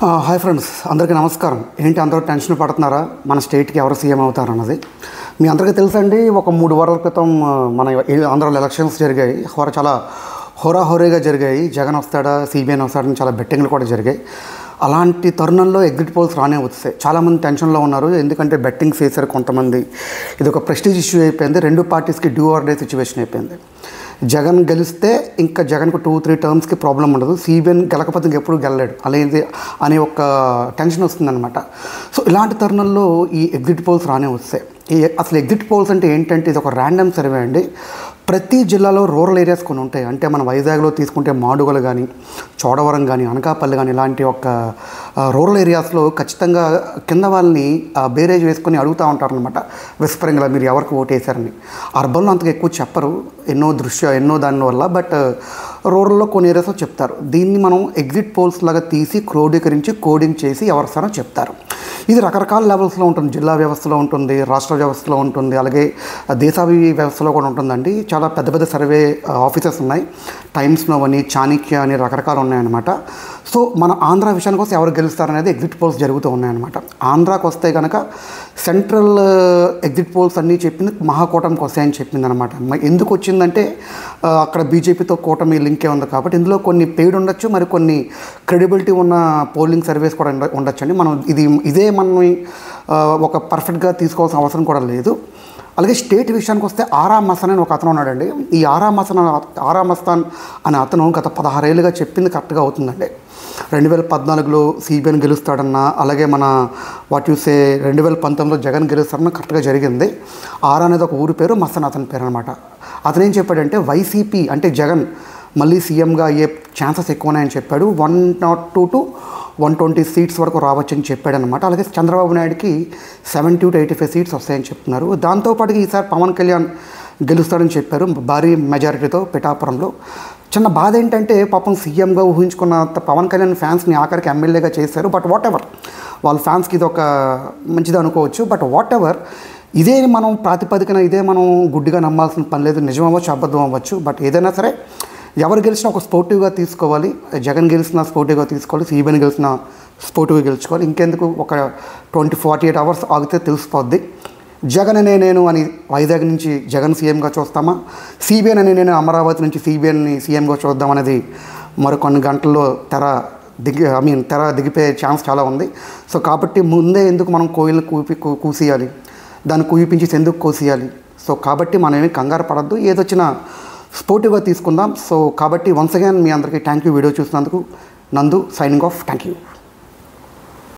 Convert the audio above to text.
Hi friends అందరికీ నమస్కారం. ఏంటి అందరూ టెన్షన్ పడుతున్నారా? మన స్టేట్కి ఎవరు సీఎం అవుతారన్నది మీ అందరికీ తెలుసండి ఒక మూడు వారాల క్రితం మన ఆంధ్రాలో ఎలక్షన్స్ జరిగాయి. హోరా చాలా హోరాహోరీగా జరిగాయి. జగన్ వస్తాడా సిబిఐని వస్తాడని చాలా బెట్టింగ్లు కూడా జరిగాయి. అలాంటి తరుణంలో ఎగ్జిట్ పోల్స్ రానే వస్తాయి చాలామంది టెన్షన్లో ఉన్నారు. ఎందుకంటే బెట్టింగ్స్ వేశారు కొంతమంది. ఇది ఒక ప్రెస్టీజ్ ఇష్యూ అయిపోయింది. రెండు పార్టీస్కి డ్యూ ఆర్డే సిచ్యువేషన్ అయిపోయింది. జగన్ గెలిస్తే ఇంకా జగన్కు టూ త్రీ టర్మ్స్కి ప్రాబ్లం ఉండదు. సీబీఎన్ గెలకపోతే ఇంకెప్పుడు గెలలేడు. అనేది అనే ఒక టెన్షన్ వస్తుందన్నమాట. సో ఇలాంటి తరుణంలో ఈ ఎగ్జిట్ పోల్స్ రానే వస్తాయి. అసలు ఎగ్జిట్ పోల్స్ అంటే ఏంటంటే ఇది ఒక ర్యాండమ్ సర్వే అండి. ప్రతి జిల్లాలో రూరల్ ఏరియాస్ కొన్ని ఉంటాయి. అంటే మన వైజాగ్లో తీసుకుంటే మాడుగలు కానీ చోడవరం కానీ అనకాపల్లి కానీ ఇలాంటి ఒక రూరల్ ఏరియాస్లో ఖచ్చితంగా కింద వాళ్ళని బేరేజ్ వేసుకొని అడుగుతూ ఉంటారనమాట విస్పరింగ్లా మీరు ఎవరికి ఓటేశారని. అర్బన్లో అంతగా ఎక్కువ చెప్పరు. ఎన్నో దృశ్య ఎన్నో దాని వల్ల. బట్ రూరల్లో కొన్ని ఏరియాస్లో చెప్తారు. దీన్ని మనం ఎగ్జిట్ పోల్స్ లాగా తీసి క్రోడీకరించి కోడింగ్ చేసి ఎవరిసారో చెప్తారు. ఇది రకరకాల లెవెల్స్లో ఉంటుంది. జిల్లా వ్యవస్థలో ఉంటుంది రాష్ట్ర వ్యవస్థలో ఉంటుంది అలాగే దేశాభి వ్యవస్థలో కూడా ఉంటుందండి. చాలా పెద్ద పెద్ద సర్వే ఆఫీసెస్ ఉన్నాయి. టైమ్స్లో అని చాణిక్య అని రకరకాలు ఉన్నాయన్నమాట. సో మన ఆంధ్ర విషయానికి వస్తే ఎవరు గెలుస్తారనేది ఎగ్జిట్ పోల్స్ జరుగుతూ ఉన్నాయన్నమాట. ఆంధ్రాకి వస్తే కనుక సెంట్రల్ ఎగ్జిట్ పోల్స్ అన్నీ చెప్పింది మహాకూటమికి వస్తాయని చెప్పింది అనమాట ఎందుకు వచ్చిందంటే అక్కడ బీజేపీతో కూటమి లింకే ఉంది కాబట్టి ఇందులో కొన్ని పెయిడ్ ఉండొచ్చు మరి కొన్ని క్రెడిబిలిటీ ఉన్న పోలింగ్ సర్వేస్ కూడా ఉండ- ఉండొచ్చండి. మనం ఇది ఇదే మనం ఒక పర్ఫెక్ట్గా తీసుకోవాల్సిన అవసరం కూడా లేదు. అలాగే స్టేట్ విషయానికి వస్తే ఆరా మస్తాన్ అని ఒక అతను ఉన్నాడండి. ఈ ఆరా మస్తాన్ ఆరా మస్తాన్ అనే అతను గత పదహారేళ్ళుగా చెప్పింది కరెక్ట్గా అవుతుందండి. రెండు వేల పద్నాలుగులో సిబిఐని గెలుస్తాడన్న అలాగే మన వాట్ చూసే రెండు వేల పంతొమ్మిదిలో జగన్ గెలుస్తాడన్న కరెక్ట్గా జరిగింది. ఆర్ అనేది ఒక ఊరి పేరు మస్తాన్ అతని పేరు అనమాట అతను ఏం చెప్పాడంటే వైసీపీ అంటే జగన్ మళ్ళీ సీఎంగా అయ్యే ఛాన్సెస్ ఎక్కువ ఉన్నాయని చెప్పాడు. One nought two to one twenty seats వరకు రావచ్చని చెప్పాడనమాట అలాగే చంద్రబాబు నాయుడుకి seventy to eighty five seats వస్తాయని చెప్తున్నారు. దాంతోపాటు ఈసారి పవన్ కళ్యాణ్ గెలుస్తాడని చెప్పారు భారీ మెజారిటీతో పిఠాపురంలో. చిన్న బాధ ఏంటంటే పాపం సీఎంగా ఊహించుకున్న పవన్ కళ్యాణ్ ఫ్యాన్స్ని ఆఖరికి ఎమ్మెల్యేగా చేశారు. బట్ వాట్ ఎవర్ వాళ్ళ ఫ్యాన్స్కి ఇది ఒక మంచిది అనుకోవచ్చు. బట్ వాట్ ఎవర్ ఇదే మనం ప్రాతిపదికన ఇదే మనం గుడ్డిగా నమ్మాల్సిన పని లేదు. నిజం అవ్వచ్చు అబద్ధం అవ్వచ్చు బట్ ఏదైనా సరే ఎవరు గెలిచినా ఒక స్పోర్టివ్గా తీసుకోవాలి జగన్ గెలిచిన స్పోర్టివ్గా తీసుకోవాలి సీబీఎన్ గెలిచిన స్పోర్టివ్గా గెలుచుకోవాలి. ఇంకెందుకు ఒక ట్వంటీ ఫార్టీ ఎయిట్ అవర్స్ ఆగితే తెలిసిపోద్ది. జగన్ అనే నేను అని వైజాగ్ నుంచి జగన్ సీఎంగా చూస్తామా? సీబీఎన్ అనే నేను అమరావతి నుంచి సీబీఎన్ని సీఎంగా చూద్దాం అనేది మరికొన్ని గంటల్లో తెర దిగి ఐ మీన్ తెర దిగిపోయే ఛాన్స్ చాలా ఉంది. సో కాబట్టి ముందే ఎందుకు మనం కోయిల్ని కూపి కూ- కూసేయాలి? దాన్ని కూయిపించి ఎందుకు కోసేయాలి? సో కాబట్టి మనం ఏమి కంగారు పడద్దు. ఏదొచ్చినా స్పోర్టివ్గా తీసుకుందాం. సో కాబట్టి వన్స్ అగైన్ మీ అందరికీ థ్యాంక్ యూ వీడియో చూసినందుకు నందు సైనింగ్ ఆఫ్ థ్యాంక్ యూ